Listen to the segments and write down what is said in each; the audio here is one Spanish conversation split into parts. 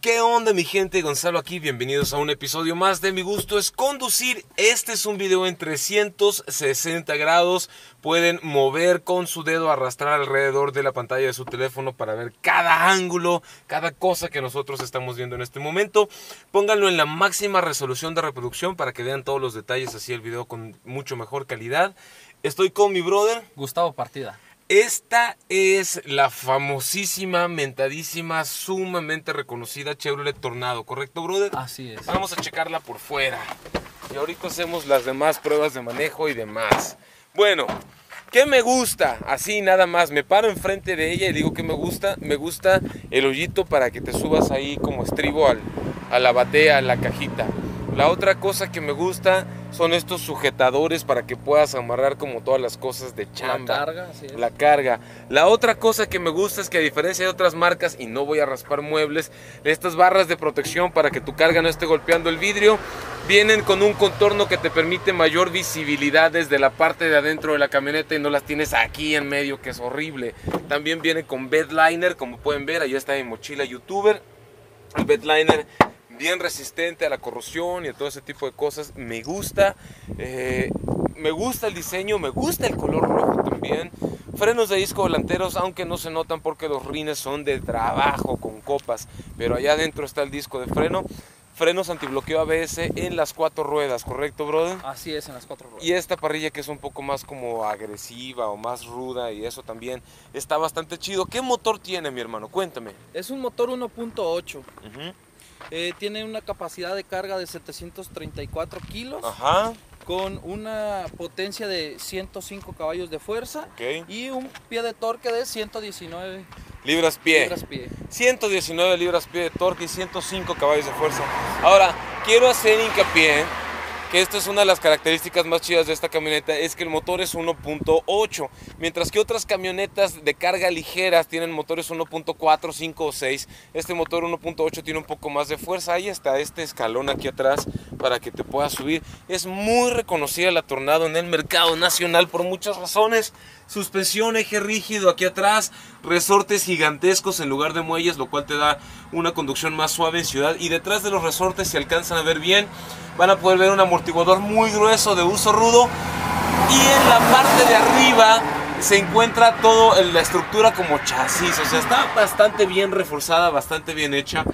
¿Qué onda mi gente? Gonzalo aquí, bienvenidos a un episodio más de Mi Gusto es Conducir. Este es un video en 360 grados. Pueden mover con su dedo, arrastrar alrededor de la pantalla de su teléfono para ver cada ángulo, cada cosa que nosotros estamos viendo en este momento. Pónganlo en la máxima resolución de reproducción para que vean todos los detalles, así el video con mucho mejor calidad. Estoy con mi brother. Gustavo Partida. Esta es la famosísima, mentadísima, sumamente reconocida Chevrolet Tornado, ¿correcto, brother? Así es. Vamos a checarla por fuera. Y ahorita hacemos las demás pruebas de manejo y demás. Bueno, ¿qué me gusta? Así nada más, me paro enfrente de ella y digo que me gusta. Me gusta el hoyito para que te subas ahí como estribo al, a la batea, a la cajita. La otra cosa que me gusta son estos sujetadores para que puedas amarrar como todas las cosas de chamba. La carga, es. La carga. La otra cosa que me gusta es que a diferencia de otras marcas, y no voy a raspar muebles, estas barras de protección para que tu carga no esté golpeando el vidrio, vienen con un contorno que te permite mayor visibilidad desde la parte de adentro de la camioneta y no las tienes aquí en medio, que es horrible. También viene con bedliner, como pueden ver, ahí está mi mochila youtuber. El bedliner bien resistente a la corrosión y a todo ese tipo de cosas. Me gusta, eh, me gusta el diseño, me gusta el color rojo también. Frenos de disco delanteros, aunque no se notan porque los rines son de trabajo con copas, pero allá adentro está el disco de freno. Frenos antibloqueo ABS en las cuatro ruedas, ¿correcto, brother? Así es, en las cuatro ruedas. Y esta parrilla que es un poco más como agresiva o más ruda y eso también está bastante chido. ¿Qué motor tiene, mi hermano? Cuéntame. Es un motor 1.8. Ujú. Eh, tiene una capacidad de carga de 734 kilos Ajá, con una potencia de 105 caballos de fuerza y un pie de torque de 119 Libras pie. libras pie. 119 libras pie de torque y 105 caballos de fuerza. Ahora, quiero hacer hincapié que esta es una de las características más chidas de esta camioneta, es que el motor es 1.8, mientras que otras camionetas de carga ligeras tienen motores 1.4, 5 o 6. Este motor 1.8 tiene un poco más de fuerza. Ahí está este escalón aquí atrás para que te puedas subir. Es muy reconocida la Tornado en el mercado nacional por muchas razones. Suspensión, eje rígido aquí atrás, resortes gigantescos en lugar de muelles, lo cual te da una conducción más suave en ciudad. Y detrás de los resortes, si alcanzan a ver bien, van a poder ver un amortiguador muy grueso de uso rudo. Y en la parte de arriba se encuentra todo en la estructura como chasis, o sea, está bastante bien reforzada, bastante bien hecha.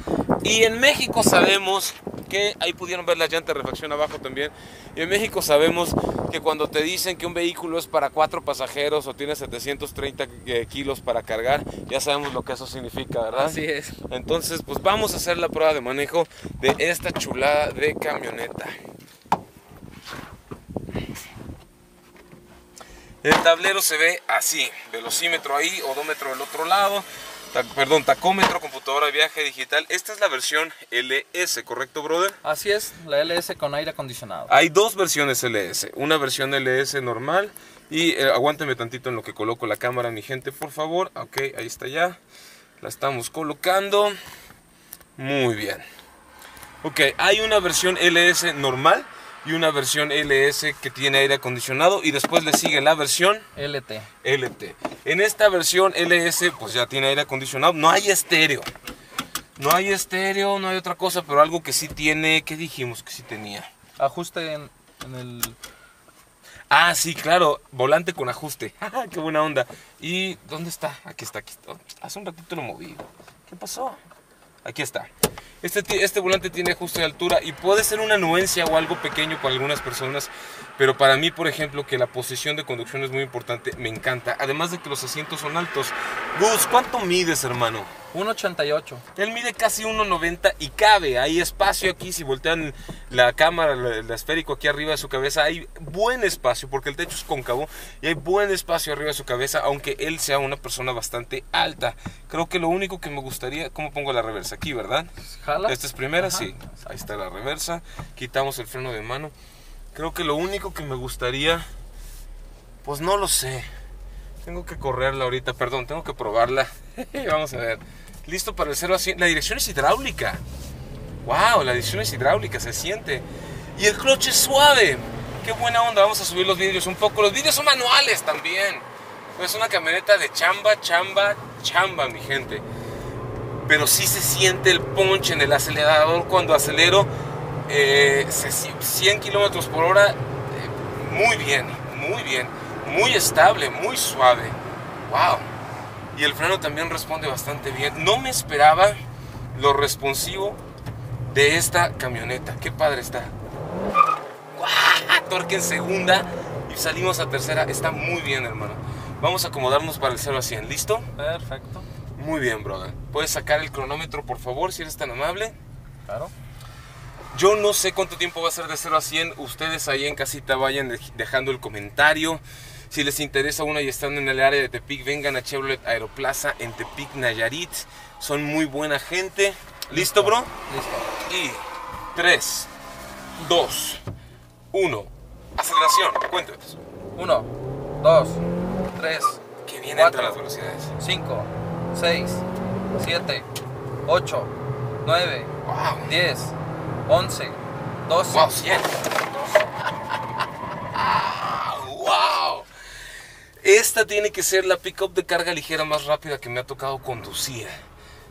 Y en México sabemos ahí pudieron ver la llanta de refacción abajo también. Y en México sabemos que cuando te dicen que un vehículo es para cuatro pasajeros o tiene 730 eh, kilos para cargar, ya sabemos lo que eso significa, ¿verdad? Así es. Entonces, pues vamos a hacer la prueba de manejo de esta chulada de camioneta. El tablero se ve así, velocímetro ahí, odómetro del otro lado, perdón, tacómetro, computadora viaje digital. Esta es la versión LS, ¿correcto, brother? Así es, la LS con aire acondicionado. Hay dos versiones LS, una versión LS normal y eh, aguánteme tantito en lo que coloco la cámara, mi gente, por favor. Ok, ahí está ya. La estamos colocando. Muy bien. Ok, hay una versión LS normal y una versión LS que tiene aire acondicionado y después le sigue la versión LT. LT. En esta versión LS pues ya tiene aire acondicionado, no hay estéreo. No hay estéreo, no hay otra cosa, pero algo que sí tiene, ¿qué dijimos que sí tenía? Ajuste en, en el... Ah, sí, claro, volante con ajuste. Qué buena onda. ¿Y dónde está? Aquí está, aquí está. Hace un ratito lo moví. ¿Qué pasó? Aquí está. Este, este volante tiene ajuste de altura y puede ser una anuencia o algo pequeño para algunas personas, pero para mí, por ejemplo, que la posición de conducción es muy importante, me encanta. Además de que los asientos son altos. Gus, ¿cuánto mides, hermano? 1.88. Él mide casi 1,90 y cabe. Hay espacio aquí. Si voltean la cámara, el esférico aquí arriba de su cabeza, hay buen espacio porque el techo es cóncavo y hay buen espacio arriba de su cabeza, aunque él sea una persona bastante alta. Creo que lo único que me gustaría. ¿Cómo pongo la reversa? Aquí, ¿verdad? ¿Jala? Esta es primera, Ajá. sí. Ahí está la reversa. Quitamos el freno de mano. Creo que lo único que me gustaría. Pues no lo sé. Tengo que correrla ahorita, perdón, tengo que probarla. Vamos a ver. Listo para el 0 a 100. La dirección es hidráulica. Wow, la dirección es hidráulica, se siente. Y el clutch es suave. Qué buena onda. Vamos a subir los vídeos un poco. Los vídeos son manuales también. Es una camioneta de chamba, chamba, chamba, mi gente. pero sí se siente el punch en el acelerador cuando acelero eh, 100 kilómetros por hora. eh, muy bien, muy bien, muy estable, muy suave. ¡Wow! Y el freno también responde bastante bien. No me esperaba lo responsivo de esta camioneta. Qué padre está. ¡Guau! Torque en segunda y salimos a tercera. Está muy bien, hermano. Vamos a acomodarnos para el 0 a 100. ¿Listo? Perfecto. Muy bien, brother. ¿Puedes sacar el cronómetro, por favor, si eres tan amable? Claro. Yo no sé cuánto tiempo va a ser de 0 a 100. Ustedes ahí en casita vayan dej- dejando el comentario. Si les interesa una y están en el área de Tepic, vengan a Chevrolet Aeroplaza en Tepic, Nayarit. Son muy buena gente. ¿Listo, bro? Listo. Y 3, 2, 1. Aceleración. Cuéntanos. 1, 2, 3, Que Cuatro. entran las velocidades. 5, 6, 7, 8, 9, Wow. 10, 11, 12. Wow, 100. wow. Esta tiene que ser la pickup de carga ligera más rápida que me ha tocado conducir.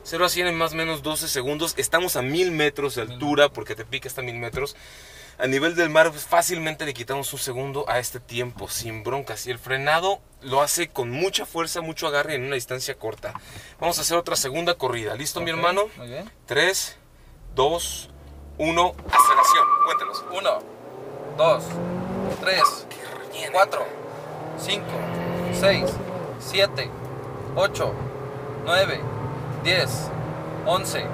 0 a 100 en más o menos 12 segundos. Estamos a 1000 metros de altura porque te pica hasta 1000 metros. A nivel del mar pues, fácilmente le quitamos un segundo a este tiempo sin broncas. Y el frenado lo hace con mucha fuerza, mucho agarre en una distancia corta. Vamos a hacer otra segunda corrida. ¿Listo, mi Ok, hermano? Muy bien. 3, 2, 1, aceleración. Cuéntanos. 1, 2, 3, Bien, 4, 5, 6, 7, 8, 9, 10, 11,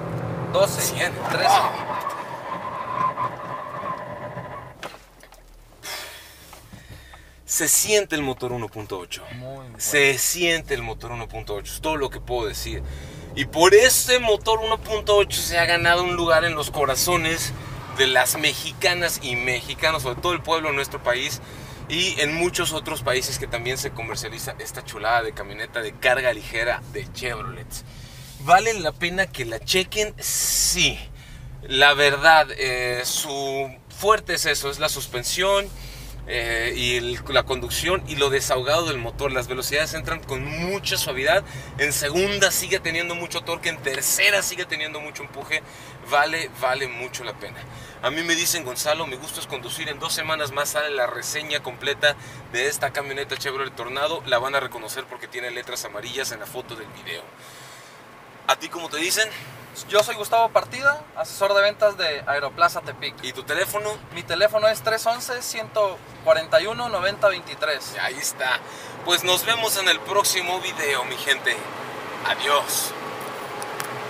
12, 100. 13. Wow. Se siente el motor 1.8. Muy bueno. Se siente el motor 1.8. Es todo lo que puedo decir. Y por ese motor 1.8 se ha ganado un lugar en los corazones de las mexicanas y mexicanos, sobre todo el pueblo de nuestro país y en muchos otros países que también se comercializa esta chulada de camioneta de carga ligera de Chevrolet. ¿Vale la pena que la chequen? Sí. La verdad, eh, su fuerte es eso, es la suspensión eh, y la conducción y lo desahogado del motor. Las velocidades entran con mucha suavidad. En segunda sigue teniendo mucho torque, en tercera sigue teniendo mucho empuje. Vale, vale mucho la pena. A mí me dicen, Gonzalo, mi gusto es conducir. En dos semanas más sale la reseña completa de esta camioneta Chevrolet Tornado. La van a reconocer porque tiene letras amarillas en la foto del video. ¿A ti cómo te dicen? Yo soy Gustavo Partida, asesor de ventas de Aeroplaza Tepic. ¿Y tu teléfono? Mi teléfono es 311-141-9023. Ahí está. Pues nos vemos en el próximo video, mi gente. Adiós.